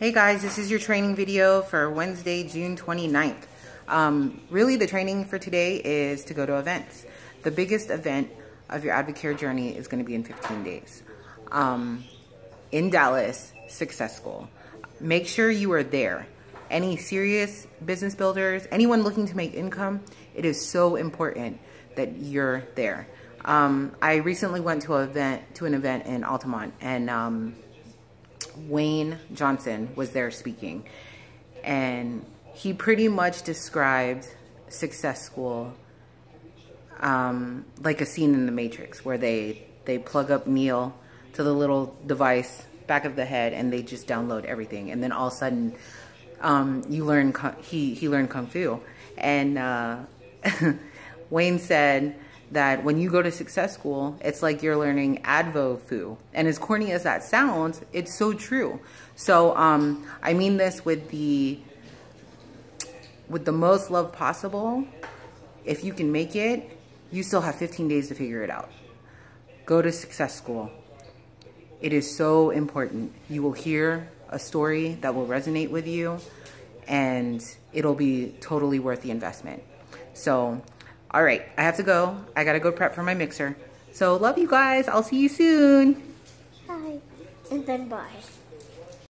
Hey guys, this is your training video for Wednesday, June 29th. Um, really the training for today is to go to events. The biggest event of your Advocare journey is gonna be in 15 days. Um, in Dallas, Success School. Make sure you are there. Any serious business builders, anyone looking to make income, it is so important that you're there. Um, I recently went to, event, to an event in Altamont and um, Wayne Johnson was there speaking. And he pretty much described Success School um, like a scene in The Matrix where they, they plug up Neo to the little device back of the head and they just download everything. And then all of a sudden, um, you learn, he, he learned Kung Fu. And uh, Wayne said, that when you go to success school, it's like you're learning advo foo. And as corny as that sounds, it's so true. So um, I mean this with the with the most love possible. If you can make it, you still have 15 days to figure it out. Go to success school. It is so important. You will hear a story that will resonate with you and it'll be totally worth the investment. So all right, I have to go. I gotta go prep for my mixer. So love you guys. I'll see you soon. Bye. And then bye.